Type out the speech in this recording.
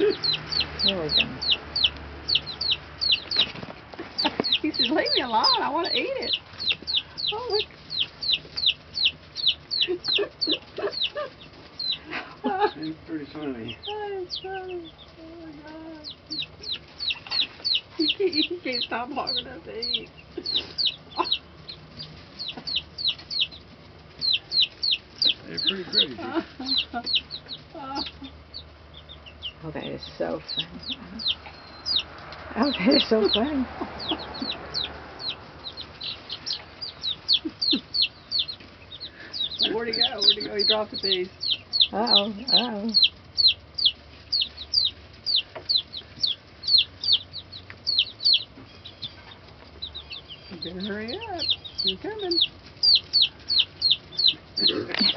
There we go. He said, leave me alone. I want to eat it. Oh, look. He's pretty funny. That's funny. Oh my god. He can't, he can't stop long enough to eat. They're pretty crazy. Oh, that is so funny. Oh, that is so funny. Where'd he go? Where'd he go? He dropped a piece. Uh-oh, uh-oh. You better hurry up. You're coming.